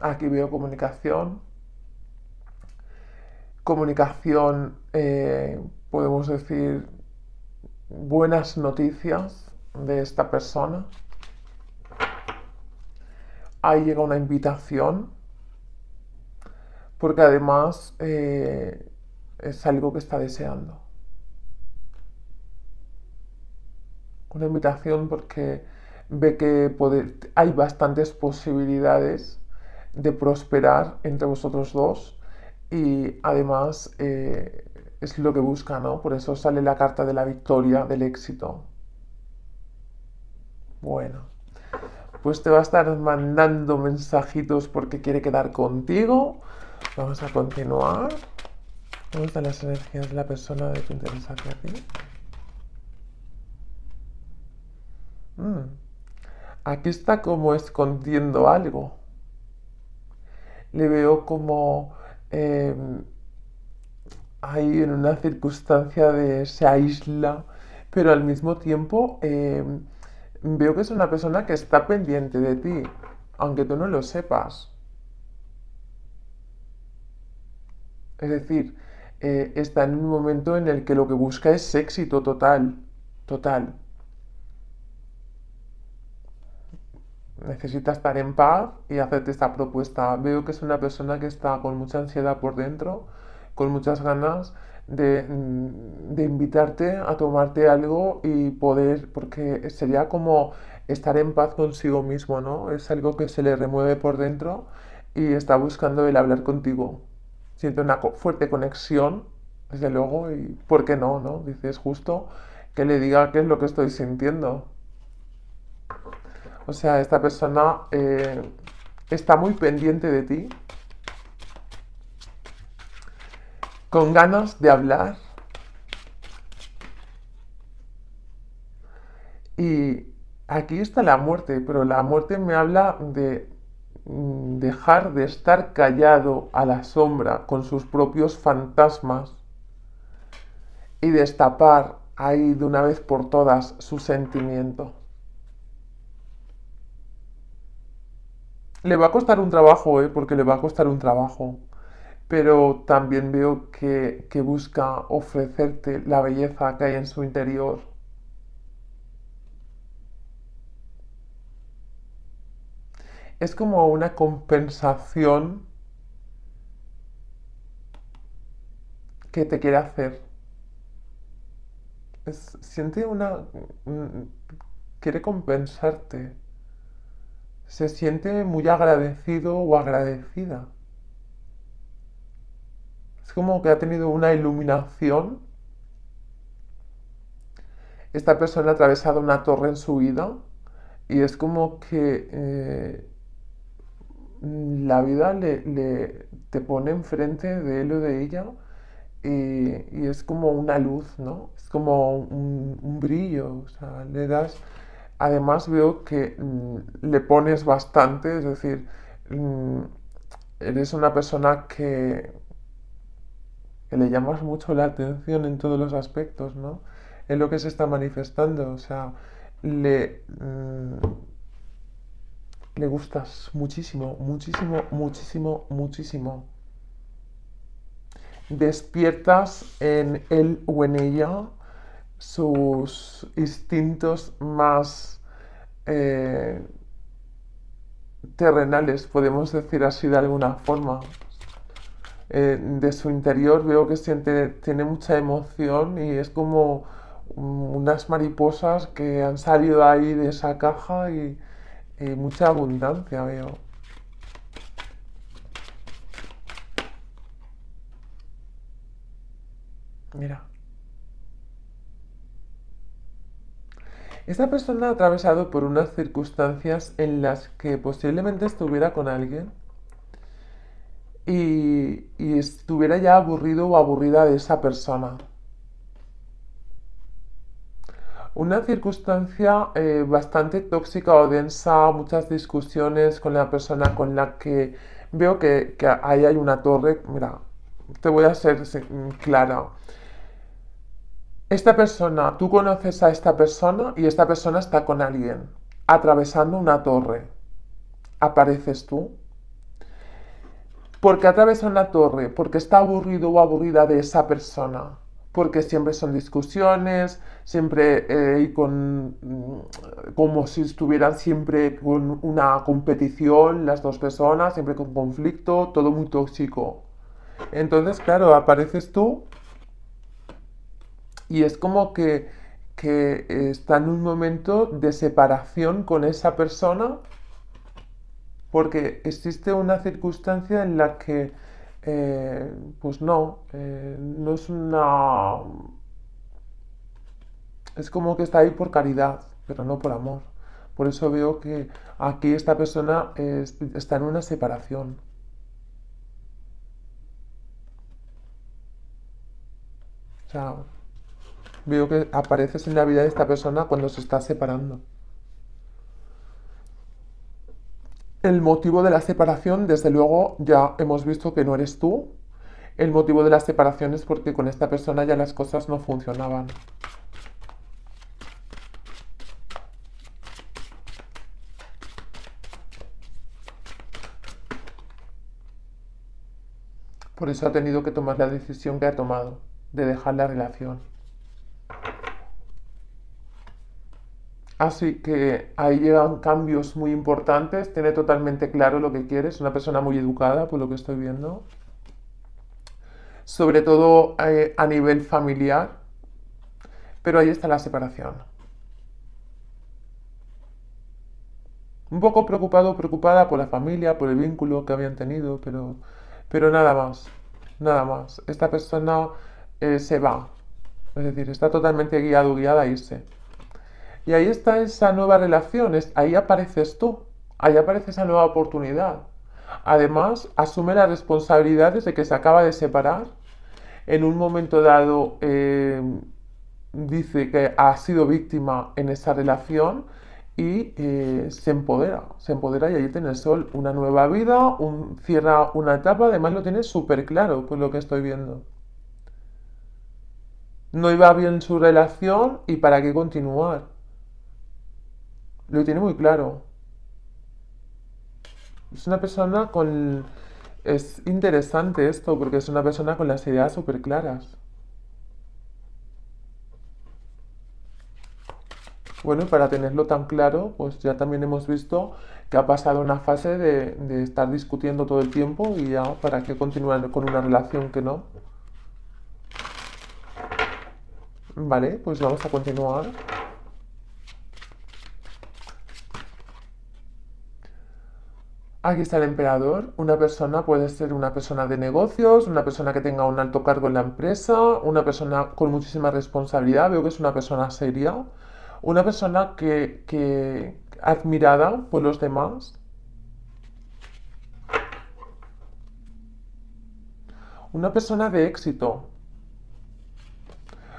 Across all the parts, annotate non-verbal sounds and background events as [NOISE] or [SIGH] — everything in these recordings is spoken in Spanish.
Aquí veo comunicación. Comunicación, eh, podemos decir, buenas noticias de esta persona. Ahí llega una invitación, porque además eh, es algo que está deseando. Una invitación porque ve que hay bastantes posibilidades de prosperar entre vosotros dos y además eh, es lo que busca, ¿no? Por eso sale la carta de la victoria, del éxito. Bueno, pues te va a estar mandando mensajitos porque quiere quedar contigo. Vamos a continuar. ¿Dónde están las energías de la persona de tu interés hacia ti? Mm. Aquí está como escondiendo algo. Le veo como em, ahí en una circunstancia de se aísla, pero al mismo tiempo em, veo que es una persona que está pendiente de ti, aunque tú no lo sepas. Es decir, eh, está en un momento en el que lo que busca es éxito total, total. Necesita estar en paz y hacerte esta propuesta. Veo que es una persona que está con mucha ansiedad por dentro, con muchas ganas de, mm, de invitarte a tomarte algo y poder, porque sería como estar en paz consigo mismo, ¿no? Es algo que se le remueve por dentro y está buscando el hablar contigo. Siente una fuerte conexión, desde luego, y ¿por qué no, no? Dices justo que le diga qué es lo que estoy sintiendo. O sea, esta persona eh, está muy pendiente de ti, con ganas de hablar. Y aquí está la muerte, pero la muerte me habla de mm, dejar de estar callado a la sombra con sus propios fantasmas y destapar ahí de una vez por todas su sentimiento. Le va a costar un trabajo, ¿eh? porque le va a costar un trabajo. Pero también veo que, que busca ofrecerte la belleza que hay en su interior. Es como una compensación que te quiere hacer. siente una... quiere compensarte se siente muy agradecido o agradecida. Es como que ha tenido una iluminación. Esta persona ha atravesado una torre en su vida y es como que eh, la vida le, te pone enfrente de él o de ella y, es como una luz, ¿no? Es como un, un brillo, o sea, le das Además veo que mm, le pones bastante, es decir, mm, eres una persona que, le llamas mucho la atención en todos los aspectos, ¿no? En lo que se está manifestando, o sea, le, mm, le gustas muchísimo, muchísimo, muchísimo, muchísimo. Despiertas en él o en ella sus instintos más eh, terrenales, podemos decir así de alguna forma. Eh, de su interior veo que siente, tiene mucha emoción y es como unas mariposas que han salido ahí de esa caja y, y mucha abundancia veo. Mira. Esta persona ha atravesado por unas circunstancias en las que posiblemente estuviera con alguien y, estuviera ya aburrido o aburrida de esa persona. Una circunstancia eh, bastante tóxica o densa, muchas discusiones con la persona con la que veo que, que ahí hay una torre. Mira, te voy a ser clara. Esta persona, tú conoces a esta persona y esta persona está con alguien, atravesando una torre. Apareces tú. porque atravesa una torre, porque está aburrido o aburrida de esa persona, porque siempre son discusiones, siempre eh, con, mm, como si estuvieran siempre con una competición las dos personas, siempre con conflicto, todo muy tóxico. Entonces, claro, apareces tú y es como que, que está en un momento de separación con esa persona porque existe una circunstancia en la que, eh, pues no, eh, no es una... Es como que está ahí por caridad, pero no por amor. Por eso veo que aquí esta persona está en una separación. O sea, veo que apareces en la vida de esta persona cuando se está separando. El motivo de la separación, desde luego, ya hemos visto que no eres tú. El motivo de la separación es porque con esta persona ya las cosas no funcionaban. Por eso ha tenido que tomar la decisión que ha tomado, de dejar la relación. Así que ahí llegan cambios muy importantes, tiene totalmente claro lo que quiere, es una persona muy educada por lo que estoy viendo. Sobre todo eh, a nivel familiar, pero ahí está la separación. Un poco preocupado, preocupada por la familia, por el vínculo que habían tenido, pero, pero nada más, nada más. Esta persona eh, se va, es decir, está totalmente guiado, guiada a irse. Y ahí está esa nueva relación, ahí apareces tú, ahí aparece esa nueva oportunidad. Además, asume las responsabilidades de que se acaba de separar. En un momento dado eh, dice que ha sido víctima en esa relación y eh, se empodera, se empodera y ahí tiene el sol una nueva vida, cierra una etapa, además lo tiene súper claro por lo que estoy viendo. No iba bien su relación y para qué continuar lo tiene muy claro. Es una persona con... Es interesante esto porque es una persona con las ideas súper claras. Bueno, y para tenerlo tan claro, pues ya también hemos visto que ha pasado una fase de, de estar discutiendo todo el tiempo y ya para qué continuar con una relación que no. Vale, pues vamos a continuar. Aquí está el emperador. Una persona puede ser una persona de negocios, una persona que tenga un alto cargo en la empresa, una persona con muchísima responsabilidad. Veo que es una persona seria, una persona que, que admirada por los demás. Una persona de éxito.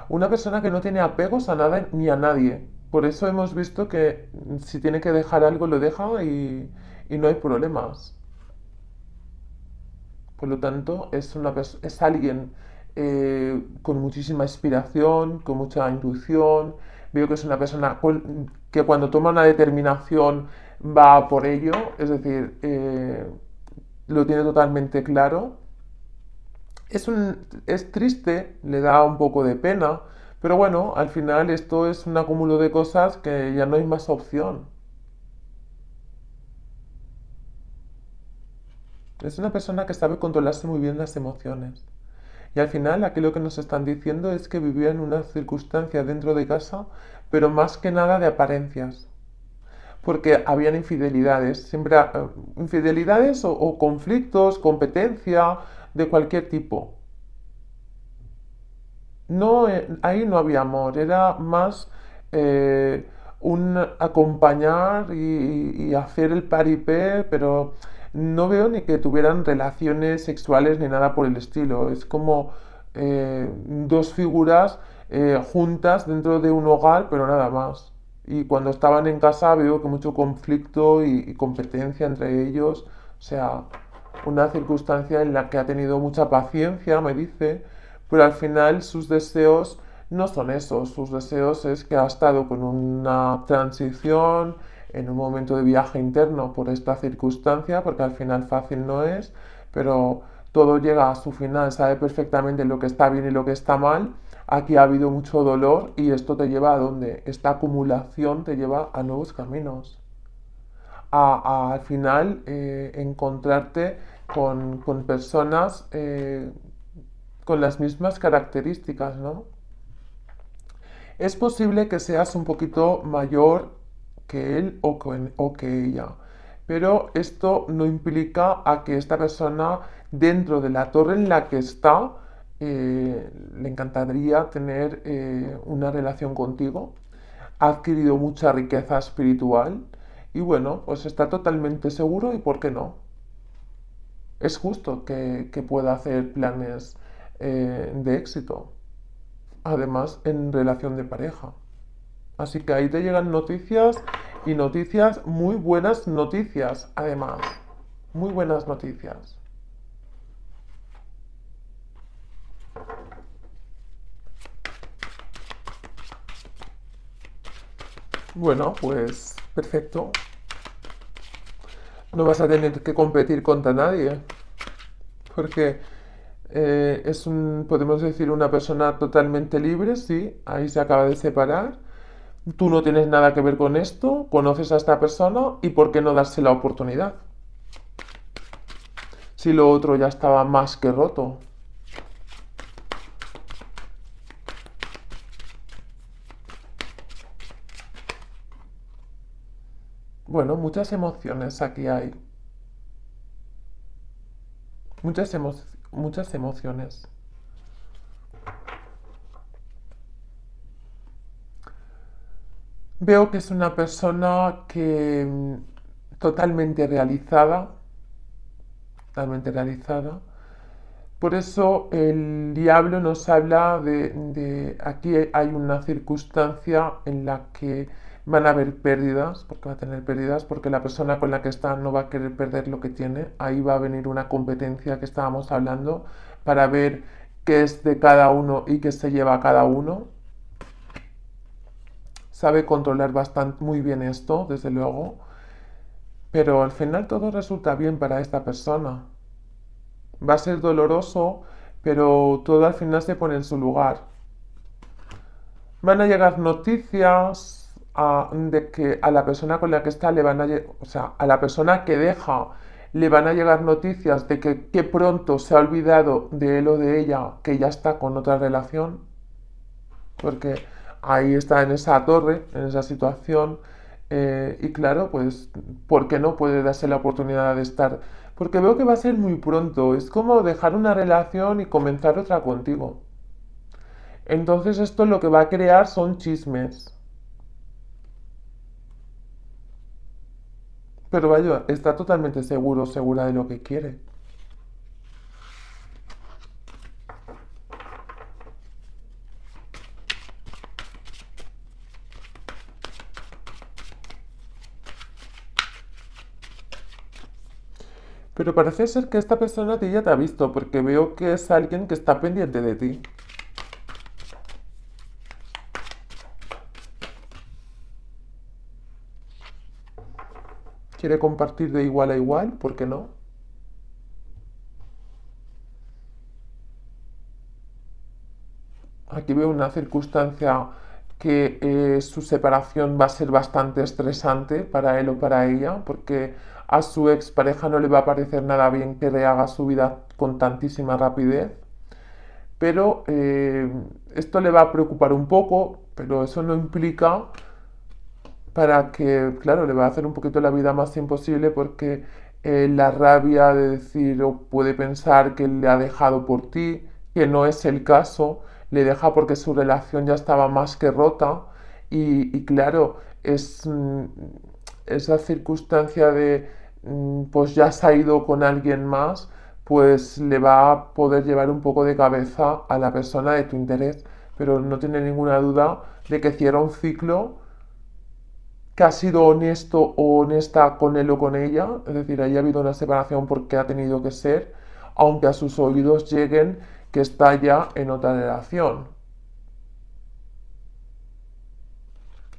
Una persona que no tiene apegos a nada ni a nadie. Por eso hemos visto que si tiene que dejar algo lo deja y y no hay problemas. Por lo tanto, es, una, es alguien eh, con muchísima inspiración, con mucha intuición. Veo que es una persona que cuando toma una determinación va por ello, es decir, eh, lo tiene totalmente claro. Es, un, es triste, le da un poco de pena, pero bueno, al final esto es un acúmulo de cosas que ya no hay más opción. Es una persona que sabe controlarse muy bien las emociones. Y al final aquí lo que nos están diciendo es que vivía en una circunstancia dentro de casa, pero más que nada de apariencias. Porque habían infidelidades, siempre eh, infidelidades o, conflictos, competencia de cualquier tipo. No, eh, ahí no había amor, era más eh, un acompañar y, y hacer el paripé, pero no veo ni que tuvieran relaciones sexuales ni nada por el estilo. Es como eh, dos figuras eh, juntas dentro de un hogar, pero nada más. Y cuando estaban en casa veo que mucho conflicto y, competencia entre ellos. O sea, una circunstancia en la que ha tenido mucha paciencia, me dice, pero al final sus deseos no son esos. Sus deseos es que ha estado con una transición en un momento de viaje interno por esta circunstancia, porque al final fácil no es, pero todo llega a su final, sabe perfectamente lo que está bien y lo que está mal. Aquí ha habido mucho dolor y esto te lleva a donde esta acumulación te lleva a nuevos caminos. A, al final eh, encontrarte con, personas eh, con las mismas características, ¿no? Es posible que seas un poquito mayor que él o que, ella, pero esto no implica a que esta persona dentro de la torre en la que está eh, le encantaría tener eh, una relación contigo, ha adquirido mucha riqueza espiritual y bueno, pues está totalmente seguro y por qué no. Es justo que, pueda hacer planes eh, de éxito además en relación de pareja. Así que ahí te llegan noticias y noticias, muy buenas noticias, además. Muy buenas noticias. Bueno, pues perfecto. No vas a tener que competir contra nadie. Porque eh, es un, podemos decir, una persona totalmente libre, sí, ahí se acaba de separar. Tú no tienes nada que ver con esto, conoces a esta persona y ¿por qué no darse la oportunidad? Si lo otro ya estaba más que roto. Bueno, muchas emociones aquí hay. Muchas muchas emociones. Veo que es una persona que mm, totalmente realizada, totalmente realizada. Por eso el diablo nos habla de, de, aquí hay una circunstancia en la que van a haber pérdidas, porque va a tener pérdidas, porque la persona con la que está no va a querer perder lo que tiene. Ahí va a venir una competencia que estábamos hablando para ver qué es de cada uno y qué se lleva a cada uno. Sabe controlar bastante muy bien esto, desde luego, pero al final todo resulta bien para esta persona. Va a ser doloroso, pero todo al final se pone en su lugar. Van a llegar noticias, de que a la persona con la que está le van a, o sea, a la persona que deja le van a llegar noticias de que, que pronto se ha olvidado de él o de ella, que ya está con otra relación, porque ahí está en esa torre, en esa situación, eh, y claro, pues, ¿por qué no puede darse la oportunidad de estar? Porque veo que va a ser muy pronto, es como dejar una relación y comenzar otra contigo. Entonces esto lo que va a crear son chismes. Pero vaya, está totalmente seguro, segura de lo que quiere. Pero parece ser que esta persona a ti ya te ha visto, porque veo que es alguien que está pendiente de ti. quiere compartir de igual a igual, ¿por qué no? Aquí veo una circunstancia que eh, su separación va a ser bastante estresante para él o para ella, porque a su expareja no le va a parecer nada bien que rehaga su vida con tantísima rapidez. Pero eh, esto le va a preocupar un poco, pero eso no implica para que, claro, le va a hacer un poquito la vida más imposible porque eh, la rabia de decir o puede pensar que le ha dejado por ti, que no es el caso, le deja porque su relación ya estaba más que rota y, claro, es mm, esa circunstancia de mm, pues ya se ha ido con alguien más, pues le va a poder llevar un poco de cabeza a la persona de tu interés, pero no tiene ninguna duda de que cierra un ciclo que ha sido honesto o honesta con él o con ella, es decir, ahí ha habido una separación porque ha tenido que ser, aunque a sus oídos lleguen que está ya en otra relación.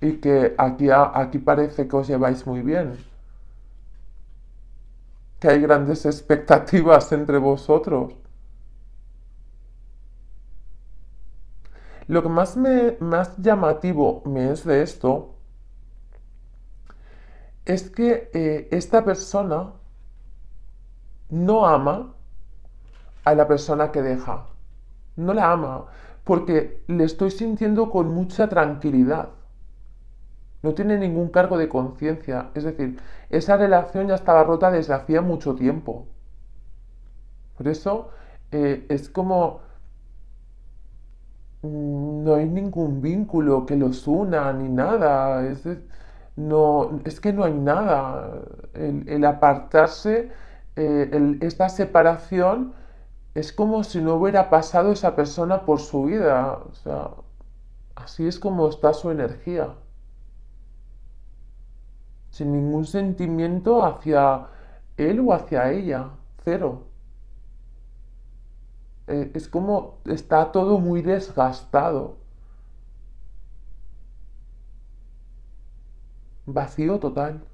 Y que aquí, aquí parece que os lleváis muy bien. que hay grandes expectativas entre vosotros. Lo que más, me, más llamativo me es de esto es que eh, esta persona no ama a la persona que deja. No la ama porque le estoy sintiendo con mucha tranquilidad. No tiene ningún cargo de conciencia. Es decir, esa relación ya estaba rota desde hacía mucho tiempo. Por eso eh, es como mm, no hay ningún vínculo que los una ni nada. Es, no, es que no hay nada. El, apartarse, eh, esta separación, es como si no hubiera pasado esa persona por su vida. O sea, así es como está su energía sin ningún sentimiento hacia él o hacia ella, cero. Eh, es como está todo muy desgastado. Vacío total.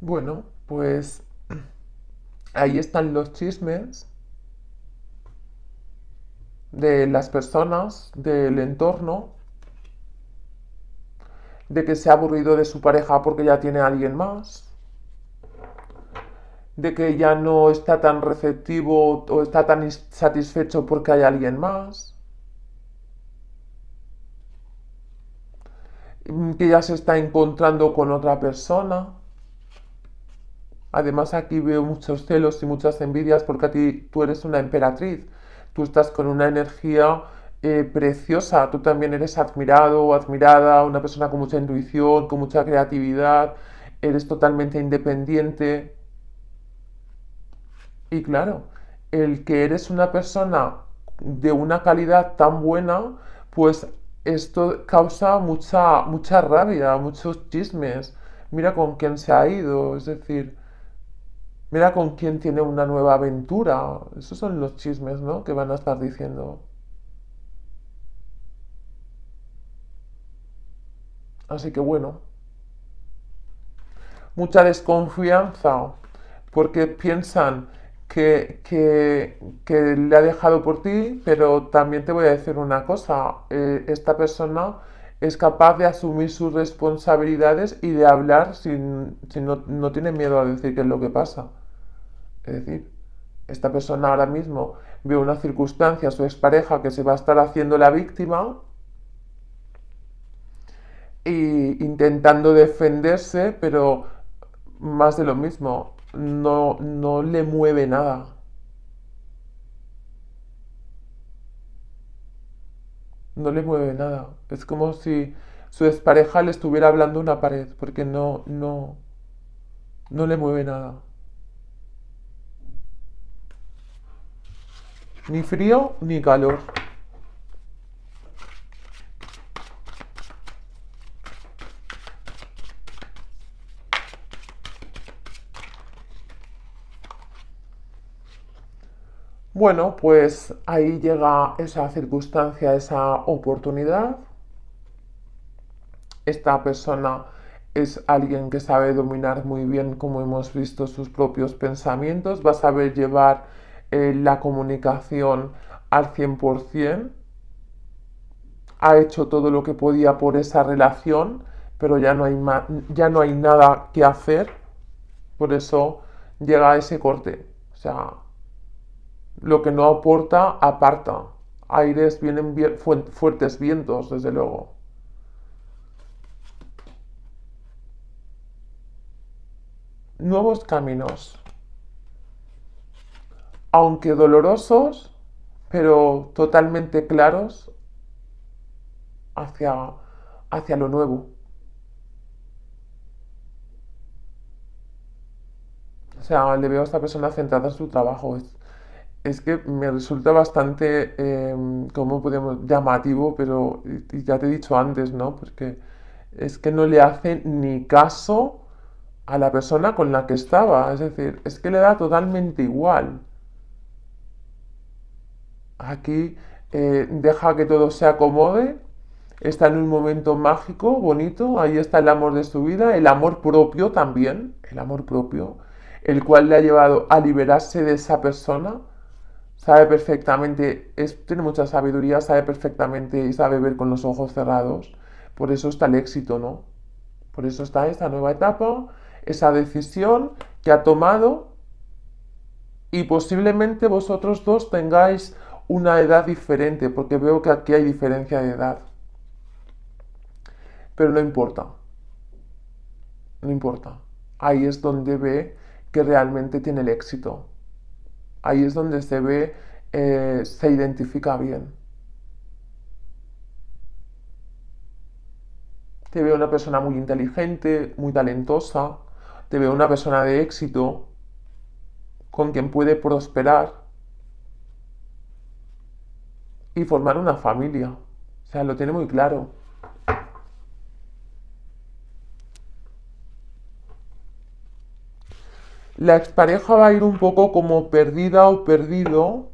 Bueno, pues ahí están los chismes de las personas, del entorno, de que se ha aburrido de su pareja porque ya tiene a alguien más, de que ya no está tan receptivo o está tan satisfecho porque hay alguien más, que ya se está encontrando con otra persona. Además aquí veo muchos celos y muchas envidias porque a ti tú eres una emperatriz, tú estás con una energía eh, preciosa, tú también eres admirado o admirada, una persona con mucha intuición, con mucha creatividad, eres totalmente independiente. Y claro, el que eres una persona de una calidad tan buena, pues esto causa mucha, mucha rabia, muchos chismes. Mira con quién se ha ido, es decir, Mira con quién tiene una nueva aventura. Esos son los chismes, ¿no? Que van a estar diciendo. Así que bueno. Mucha desconfianza porque piensan que, que, le ha dejado por ti, pero también te voy a decir una cosa. Eh, esta persona es capaz de asumir sus responsabilidades y de hablar sin, no, no tiene miedo a decir qué es lo que pasa. Es decir, esta persona ahora mismo ve una circunstancia, su expareja, que se va a estar haciendo la víctima e intentando defenderse, pero más de lo mismo, no, no le mueve nada. No le mueve nada. Es como si su expareja le estuviera hablando una pared, porque no, no, no le mueve nada. Ni frío ni calor. Bueno, pues ahí llega esa circunstancia, esa oportunidad. Esta persona es alguien que sabe dominar muy bien, como hemos visto, sus propios pensamientos, va a saber llevar eh, la comunicación al 100%, ha hecho todo lo que podía por esa relación, pero ya no hay, ya no hay nada que hacer, por eso llega a ese corte. O sea, lo que no aporta, aparta. Aires vienen fuertes vientos, desde luego. Nuevos caminos aunque dolorosos, pero totalmente claros hacia, hacia lo nuevo. O sea, le veo a esta persona centrada en su trabajo. Es, que me resulta bastante, eh, ¿cómo podemos? Llamativo, pero ya te he dicho antes, ¿no? Porque es que no le hace ni caso a la persona con la que estaba. Es decir, es que le da totalmente igual. Aquí eh, deja que todo se acomode, está en un momento mágico, bonito, ahí está el amor de su vida, el amor propio también, el amor propio, el cual le ha llevado a liberarse de esa persona. Sabe perfectamente, tiene mucha sabiduría, sabe perfectamente y sabe ver con los ojos cerrados. Por eso está el éxito, ¿no? Por eso está esta nueva etapa, esa decisión que ha tomado y posiblemente vosotros dos tengáis una edad diferente, porque veo que aquí hay diferencia de edad. Pero no importa. No importa. Ahí es donde ve que realmente tiene el éxito. Ahí es donde se ve, eh, se identifica bien. Te veo una persona muy inteligente, muy talentosa. Te veo una persona de éxito, con quien puede prosperar y formar una familia. O sea, lo tiene muy claro. La expareja va a ir un poco como perdida o perdido,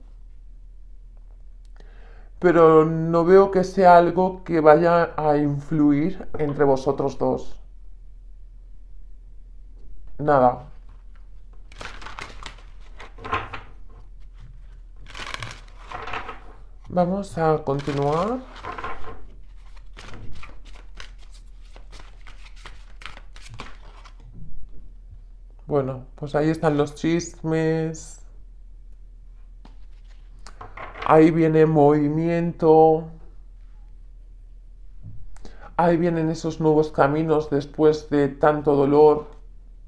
pero no veo que sea algo que vaya a influir entre vosotros dos. Nada, Vamos a continuar. Bueno, pues ahí están los chismes. Ahí viene movimiento. Ahí vienen esos nuevos caminos después de tanto dolor.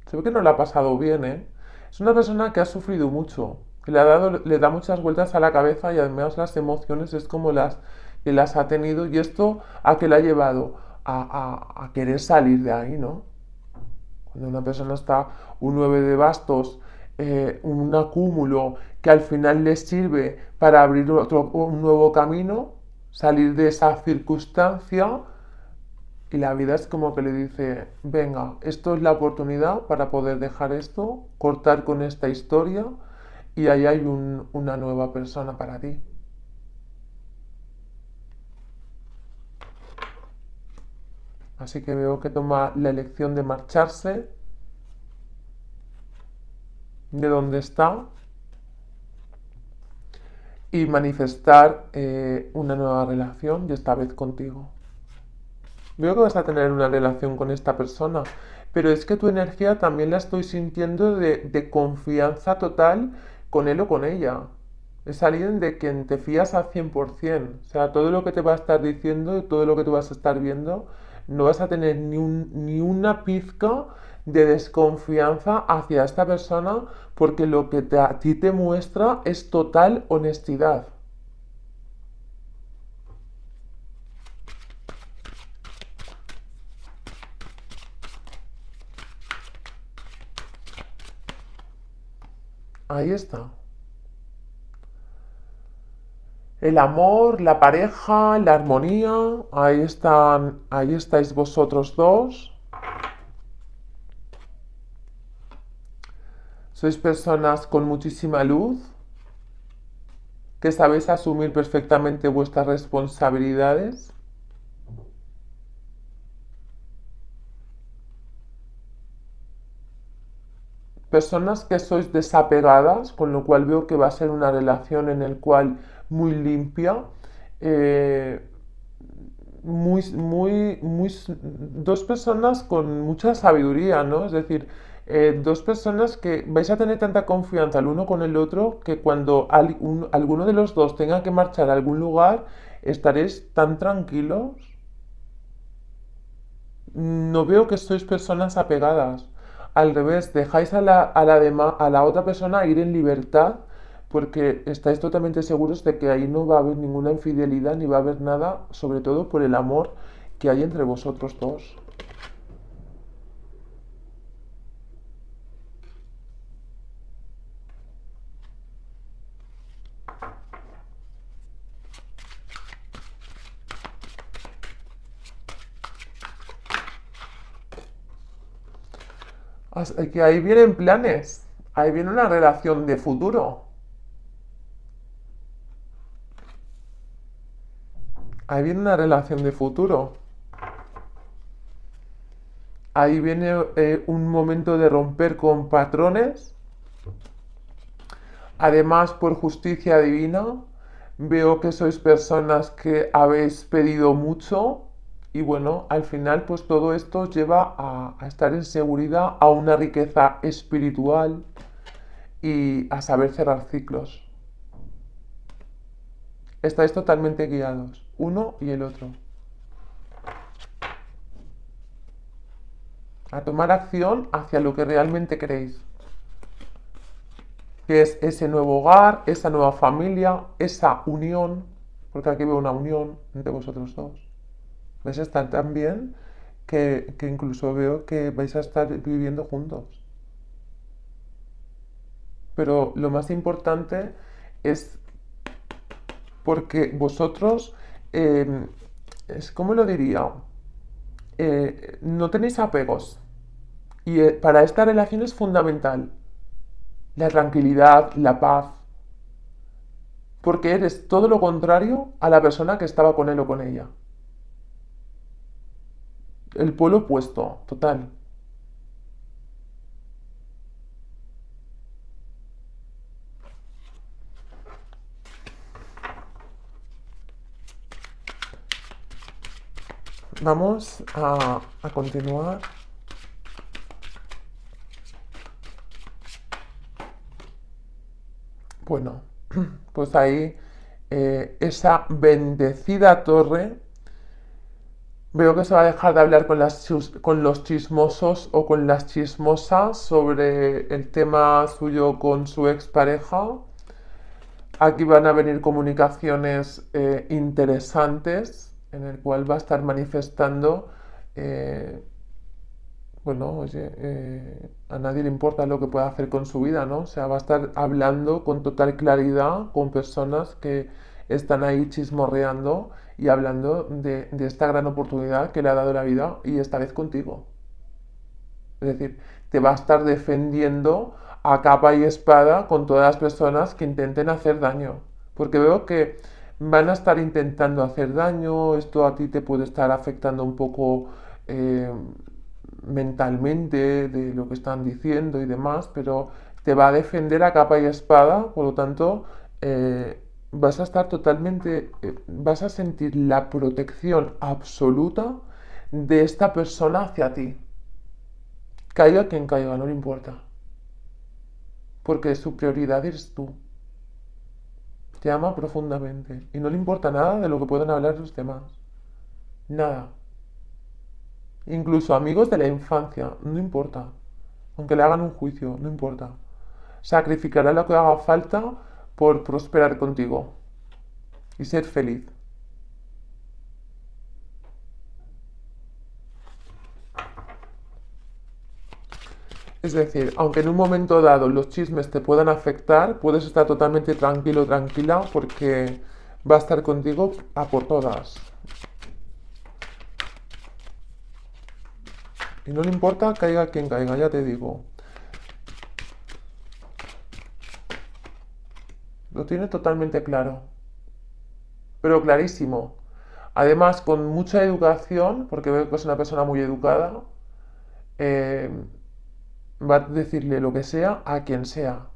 Se ve que no le ha pasado bien, ¿eh? Es una persona que ha sufrido mucho le, ha dado, le da muchas vueltas a la cabeza y además las emociones es como las que las ha tenido y esto a que le ha llevado a, querer salir de ahí, ¿no? Cuando una persona está un 9 de bastos, eh, un acúmulo que al final le sirve para abrir otro, un nuevo camino, salir de esa circunstancia y la vida es como que le dice, venga, esto es la oportunidad para poder dejar esto, cortar con esta historia y ahí hay una nueva persona para ti. Así que veo que toma la elección de marcharse de donde está y manifestar eh, una nueva relación y esta vez contigo. Veo que vas a tener una relación con esta persona, pero es que tu energía también la estoy sintiendo de, de confianza total con él o con ella. Es alguien de quien te fías al 100%. O sea, todo lo que te va a estar diciendo, todo lo que tú vas a estar viendo, no vas a tener ni, ni una pizca de desconfianza hacia esta persona porque lo que a ti te muestra es total honestidad. Ahí está. El amor, la pareja, la armonía, ahí están, ahí estáis vosotros dos. Sois personas con muchísima luz, que sabéis asumir perfectamente vuestras responsabilidades. Personas que sois desapegadas, con lo cual veo que va a ser una relación en el cual muy limpia, eh, muy, muy, muy, dos personas con mucha sabiduría, ¿no? Es decir, eh, dos personas que vais a tener tanta confianza el uno con el otro que cuando alguno de los dos tenga que marchar a algún lugar, estaréis tan tranquilos. No veo que sois personas apegadas al revés, dejáis a la, a la, a la otra persona ir en libertad porque estáis totalmente seguros de que ahí no va a haber ninguna infidelidad ni va a haber nada, sobre todo por el amor que hay entre vosotros dos. Que ahí vienen planes, ahí viene una relación de futuro. Ahí viene una relación de futuro. Ahí viene eh, un momento de romper con patrones. Además, por justicia divina, veo que sois personas que habéis pedido mucho y bueno, al final pues todo esto lleva a, estar en seguridad, a una riqueza espiritual y a saber cerrar ciclos. Estáis totalmente guiados, uno y el otro. A tomar acción hacia lo que realmente queréis. Que es ese nuevo hogar, esa nueva familia, esa unión, porque aquí veo una unión entre vosotros dos. Vais a estar tan bien que, que incluso veo que vais a estar viviendo juntos. Pero lo más importante es porque vosotros, eh, es, ¿cómo lo diría? Eh, no tenéis apegos. Y eh, para esta relación es fundamental la tranquilidad, la paz. Porque eres todo lo contrario a la persona que estaba con él o con ella. El polo opuesto, total. Vamos a, continuar. Bueno, [CLEARS THROAT] pues ahí eh, esa bendecida torre, veo que se va a dejar de hablar con, las, con los chismosos o con las chismosas sobre el tema suyo con su expareja. Aquí van a venir comunicaciones eh, interesantes en el cual va a estar manifestando, eh, bueno, oye, eh, a nadie le importa lo que pueda hacer con su vida, ¿no? O sea, va a estar hablando con total claridad con personas que están ahí chismorreando y hablando de, esta gran oportunidad que le ha dado la vida y esta vez contigo. Es decir, te va a estar defendiendo a capa y espada con todas las personas que intenten hacer daño. Porque veo que van a estar intentando hacer daño, esto a ti te puede estar afectando un poco eh, mentalmente de lo que están diciendo y demás, pero te va a defender a capa y espada, por lo tanto, eh, vas a estar totalmente, eh, vas a sentir la protección absoluta de esta persona hacia ti. Caiga quien caiga, no le importa. Porque su prioridad eres tú. Te ama profundamente y no le importa nada de lo que puedan hablar los demás. Nada. Incluso amigos de la infancia, no importa. Aunque le hagan un juicio, no importa. Sacrificará lo que haga falta por prosperar contigo y ser feliz. Es decir, aunque en un momento dado los chismes te puedan afectar, puedes estar totalmente tranquilo, tranquila, porque va a estar contigo a por todas. Y no le importa caiga quien caiga, ya te digo. Lo tiene totalmente claro. Pero clarísimo. Además, con mucha educación, porque veo que es una persona muy educada, eh, va a decirle lo que sea a quien sea.